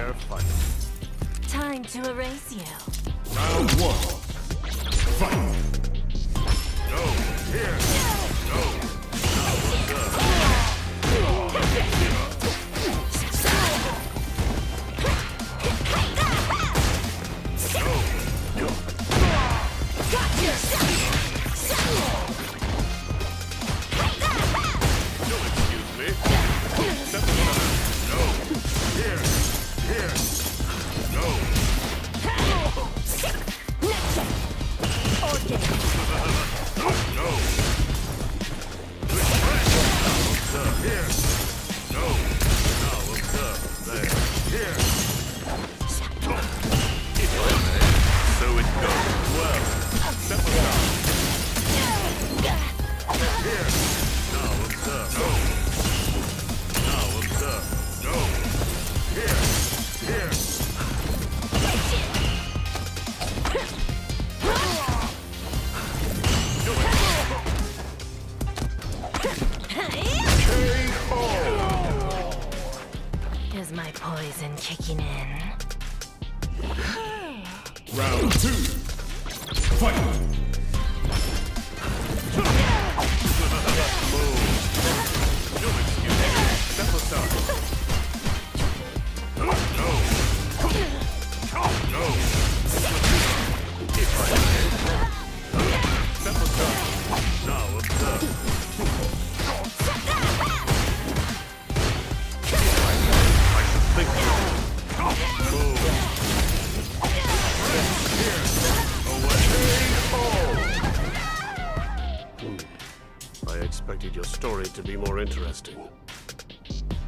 fair fight. Time to erase you. Round one. Fight. No, here. Round two. Fight! story to be more interesting.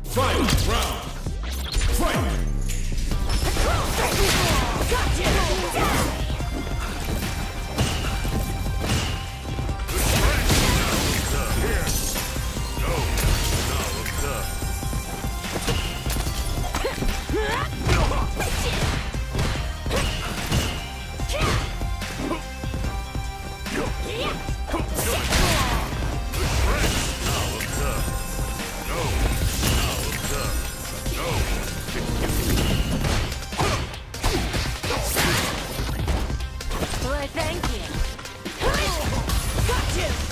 Fight! Round! Fight! Gotcha! thank you. Got you!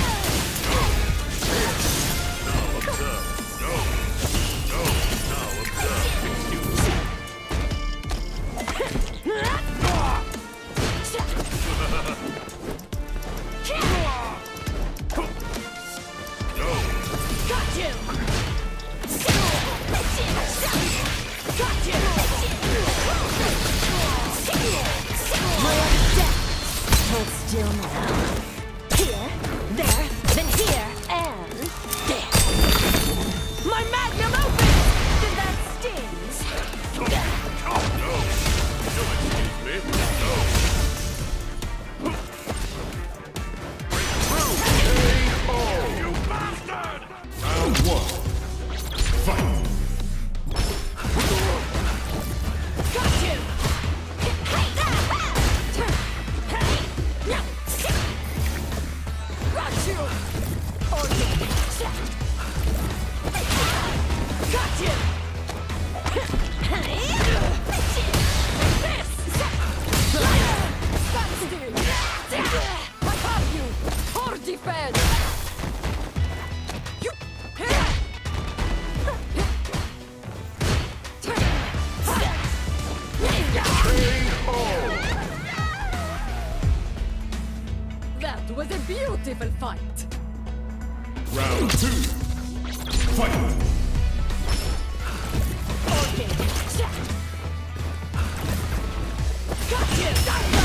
beautiful fight. Round two. Fight. Why,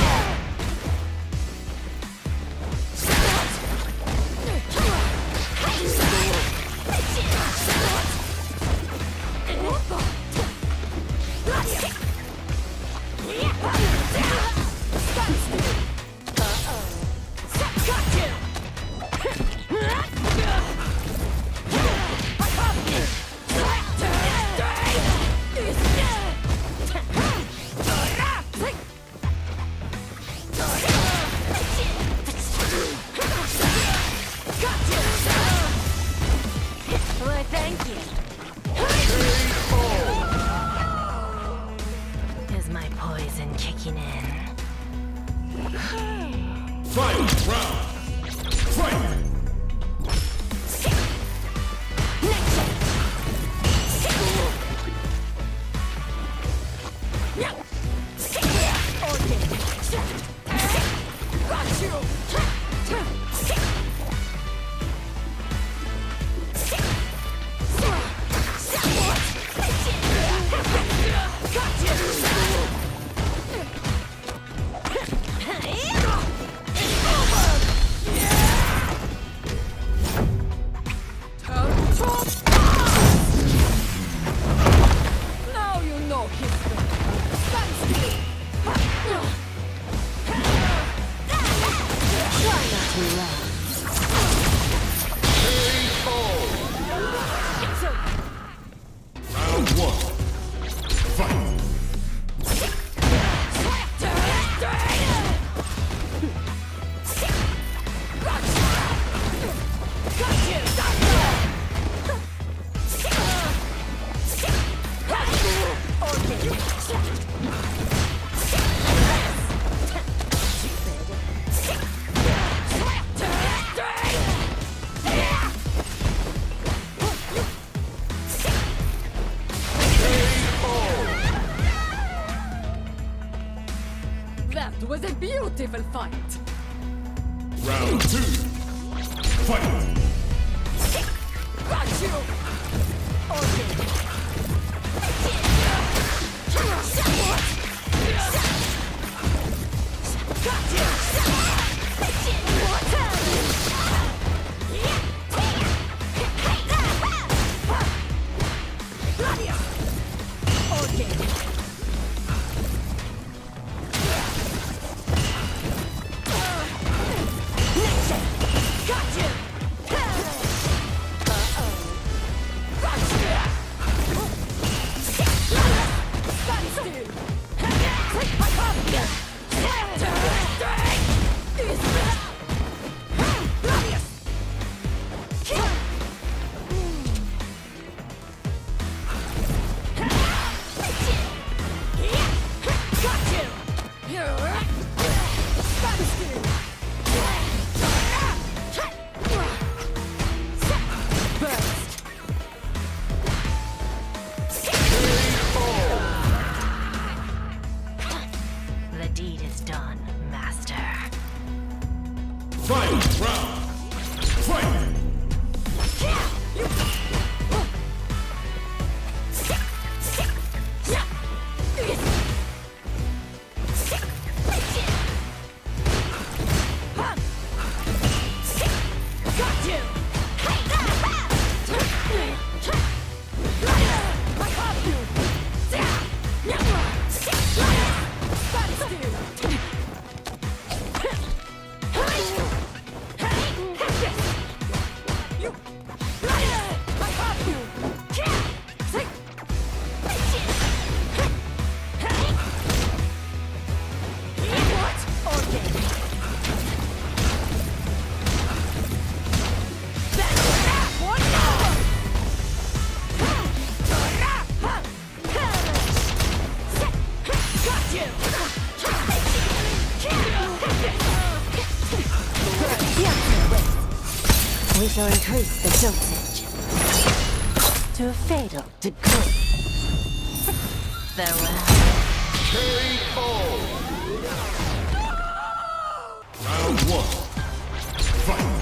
was a beautiful fight. We shall increase the dosage to a fatal degree. Farewell. K.O. Round one. Fight.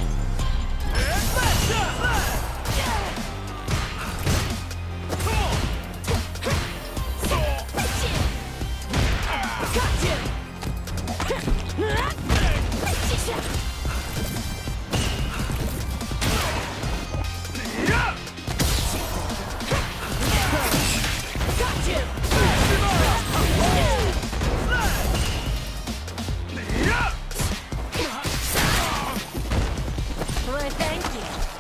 Thank you.